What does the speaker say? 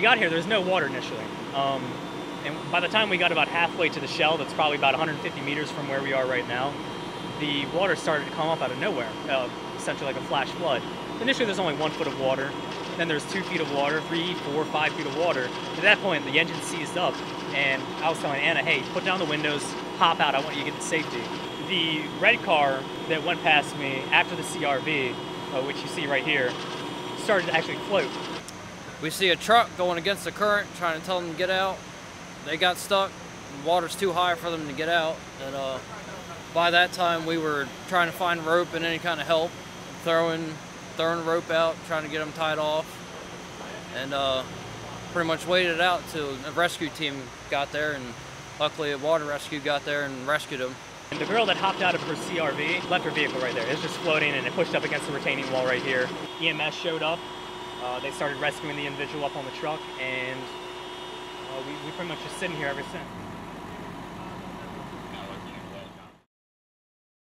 we got here, there was no water initially. Um, and by the time we got about halfway to the shell, that's probably about 150 meters from where we are right now, the water started to come up out of nowhere, uh, essentially like a flash flood. Initially, there's only one foot of water. Then there's two feet of water, three, four, five feet of water. At that point, the engine seized up, and I was telling Anna, hey, put down the windows, hop out, I want you to get to safety. The red car that went past me after the CRV, uh, which you see right here, started to actually float. We see a truck going against the current, trying to tell them to get out. They got stuck. The water's too high for them to get out. And uh, by that time, we were trying to find rope and any kind of help, throwing, throwing rope out, trying to get them tied off, and uh, pretty much waited out till a rescue team got there. And luckily, a water rescue got there and rescued them. The girl that hopped out of her CRV left her vehicle right there. It was just floating and it pushed up against the retaining wall right here. EMS showed up. Uh, they started rescuing the individual up on the truck and uh, we, we pretty much just sitting here ever since.